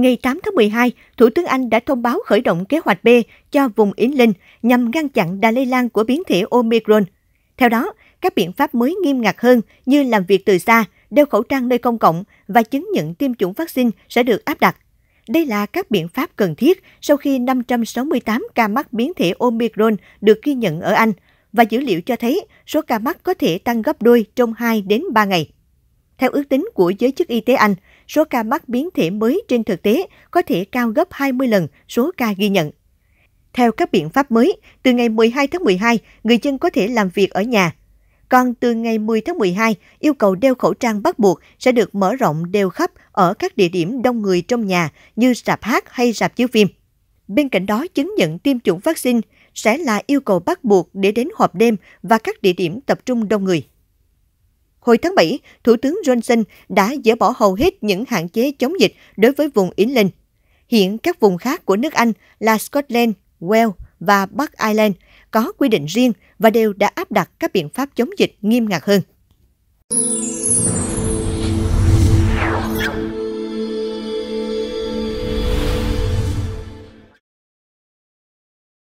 Ngày 8 tháng 12, Thủ tướng Anh đã thông báo khởi động kế hoạch B cho vùng Yến Linh nhằm ngăn chặn đà lây lan của biến thể Omicron. Theo đó, các biện pháp mới nghiêm ngặt hơn như làm việc từ xa, đeo khẩu trang nơi công cộng và chứng nhận tiêm chủng vaccine sẽ được áp đặt. Đây là các biện pháp cần thiết sau khi 568 ca mắc biến thể Omicron được ghi nhận ở Anh và dữ liệu cho thấy số ca mắc có thể tăng gấp đôi trong 2 đến 3 ngày. Theo ước tính của giới chức y tế Anh, số ca mắc biến thể mới trên thực tế có thể cao gấp 20 lần số ca ghi nhận. Theo các biện pháp mới, từ ngày 12 tháng 12, người dân có thể làm việc ở nhà. Còn từ ngày 10 tháng 12, yêu cầu đeo khẩu trang bắt buộc sẽ được mở rộng đều khắp ở các địa điểm đông người trong nhà như rạp hát hay rạp chiếu phim. Bên cạnh đó, chứng nhận tiêm chủng vaccine sẽ là yêu cầu bắt buộc để đến họp đêm và các địa điểm tập trung đông người. Hồi tháng 7, Thủ tướng Johnson đã dỡ bỏ hầu hết những hạn chế chống dịch đối với vùng Yến Linh. Hiện các vùng khác của nước Anh là Scotland, Wales và Bắc Ireland có quy định riêng và đều đã áp đặt các biện pháp chống dịch nghiêm ngặt hơn.